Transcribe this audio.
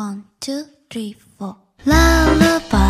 One, two, three, four. Lullaby.